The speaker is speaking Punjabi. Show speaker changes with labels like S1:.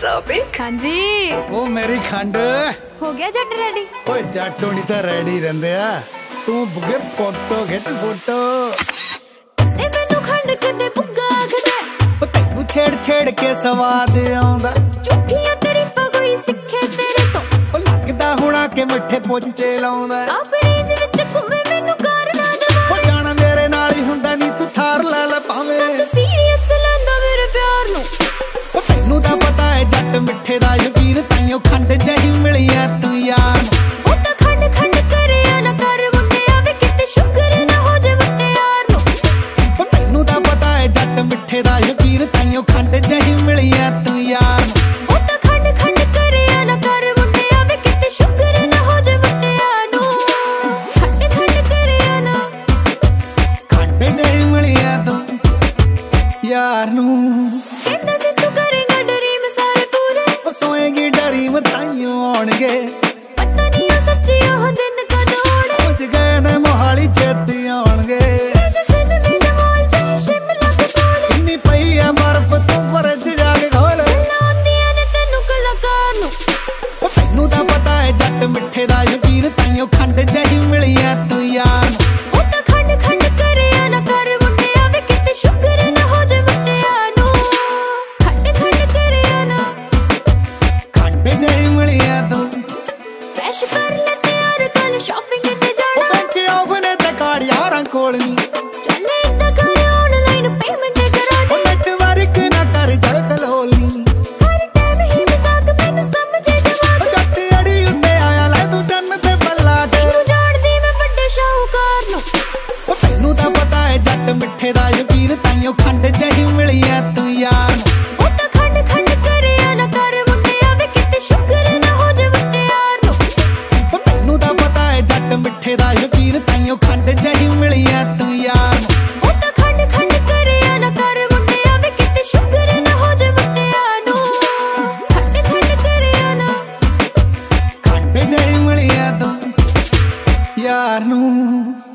S1: ਸ਼ਾਪਿੰਗ
S2: ਹਾਂਜੀ।
S3: ਉਹ ਮੇਰੀ ਖੰਡ।
S2: ਹੋ ਗਿਆ ਜੱਟ ਰੈਡੀ?
S3: ਓਏ ਜੱਟੋਂ ਨਹੀਂ ਤਾਂ ਰੈਡੀ ਰਹਿੰਦੇ ਆ। ਤੂੰ ਬੁੱਗੇ ਫੋਟੋ ਖਿੱਚ ਫੋਟੋ।
S2: ਤੇ ਮੈਨੂੰ ਖੰਡ ਕਦੇ ਬੁੱਗਾ ਖਦੇ
S3: ਉਹ ਤੈਨੂੰ ਛੇੜ ਛੇੜ ਕੇ ਸਵਾਦ ਆਉਂਦਾ।
S2: ਝੂਠੀਆਂ ਤਾਰੀਫਾਂ ਕੋਈ ਸਿੱਖੇ ਤੇਰੇ ਤੋਂ।
S3: ਉਹ ਲੱਗਦਾ ਹੁਣਾ ਕਿ ਮਿੱਠੇ ਪੋਚੇ ਲਾਉਂਦਾ ਮਿੱਠੇ ਦਾ ਯਕੀਨ ਤਾਈਓ ਖੰਡ ਜਹੀ ਮਿਲੀਆਂ ਤੂੰ ਯਾਰ।
S2: ਉਹ ਤਾਂ ਖੰਡ ਖੰਡ ਕਰਿਆ ਨਾ ਕਰ ਮੁੰਡਿਆ ਵੇ ਕਿਤੇ ਸ਼ੁਕਰ ਨਾ ਹੋ ਜੇ ਮੁੰਡਿਆਰ ਨੂੰ।
S3: ਉਹ ਤੈਨੂੰ ਤਾਂ ਪਤਾ ਹੈ ਜੱਟ ਮਿੱਠੇ ਦਾ ਯਕੀਨ ਖੰਡ ਜਹੀ ਮਿਲੀਆਂ ਤੂੰ ਯਾਰ।
S2: ਉਹ ਤਾਂ ਖੰਡ ਖੰਡ ਕਰਿਆ ਨਾ ਕਰ ਮੁੰਡਿਆ ਵੇ ਕਿਤੇ ਸ਼ੁਕਰ ਨਾ ਹੋ ਜੇ ਮੁੰਡਿਆਰ ਨੂੰ। ਖੰਡ ਖੰਡ ਕਰਿਆ ਨਾ।
S3: ਖੰਡ ਜਹੀ ਮਿਲੀਆਂ ਤੂੰ ਯਾਰ ਨੂੰ।
S2: ਕੋਲ
S3: ਨਹੀਂ
S2: ਚੱਲੇ ਇੱਦਾਂ ਕਰ ਆਨਲਾਈਨ ਪੇਮੈਂਟ ਕਰਾ
S3: ਉਹ
S2: ਦੇ
S3: ਨੈਟਵਰਕ ਨਾ ਕਰ ਜਲ ਕਲੋਲੀ
S2: ਹਰ ਟਾਈਮ ਹੀ ਮਜ਼ਾਕ ਮੈਨੂੰ ਸਮਝੇ
S3: ਉਹ
S2: ਜਵਾਬ
S3: ਜੱਟ ਅੜੀ ਉੱਤੇ ਆਇਆ ਲੈ ਤੂੰ ਤਨ ਤੇ ਬੱਲਾਟ
S2: ਤੈਨੂੰ ਜਾਣਦੀ ਮੈਂ ਵੱਡੇ ਸ਼ਾਹੂਕਾਰ ਨੂੰ।
S3: ਉਹ ਤੈਨੂੰ ਤਾਂ ਪਤਾ ਹੈ ਜੱਟ ਮਿੱਠੇ ਦਾ love